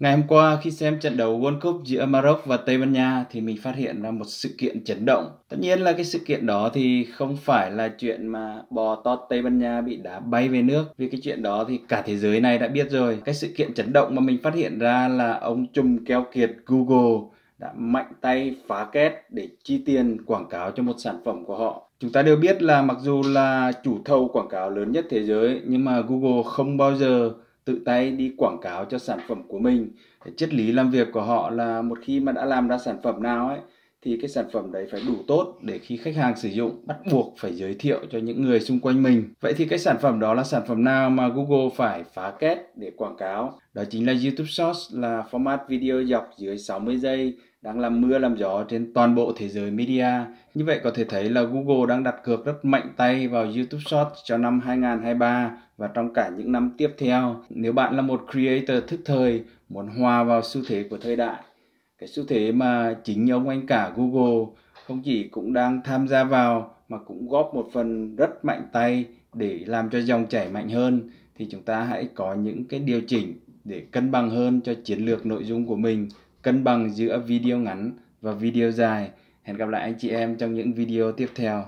Ngày hôm qua, khi xem trận đấu World Cup giữa Maroc và Tây Ban Nha thì mình phát hiện ra một sự kiện chấn động. Tất nhiên là cái sự kiện đó thì không phải là chuyện mà bò tót Tây Ban Nha bị đá bay về nước. Vì cái chuyện đó thì cả thế giới này đã biết rồi. Cái sự kiện chấn động mà mình phát hiện ra là ông trùm keo kiệt Google đã mạnh tay phá két để chi tiền quảng cáo cho một sản phẩm của họ. Chúng ta đều biết là mặc dù là chủ thầu quảng cáo lớn nhất thế giới, nhưng mà Google không bao giờ tự tay đi quảng cáo cho sản phẩm của mình. Triết lý làm việc của họ là một khi mà đã làm ra sản phẩm nào ấy thì cái sản phẩm đấy phải đủ tốt để khi khách hàng sử dụng bắt buộc phải giới thiệu cho những người xung quanh mình. Vậy thì cái sản phẩm đó là sản phẩm nào mà Google phải phá kết để quảng cáo? Đó chính là YouTube Shorts là format video dọc dưới 60 giây đang làm mưa làm gió trên toàn bộ thế giới media. Như vậy có thể thấy là Google đang đặt cược rất mạnh tay vào YouTube Shorts cho năm 2023 và trong cả những năm tiếp theo. Nếu bạn là một creator thức thời muốn hòa vào xu thế của thời đại, cái xu thế mà chính ông anh cả Google không chỉ cũng đang tham gia vào mà cũng góp một phần rất mạnh tay để làm cho dòng chảy mạnh hơn, thì chúng ta hãy có những cái điều chỉnh để cân bằng hơn cho chiến lược nội dung của mình, cân bằng giữa video ngắn và video dài. Hẹn gặp lại anh chị em trong những video tiếp theo.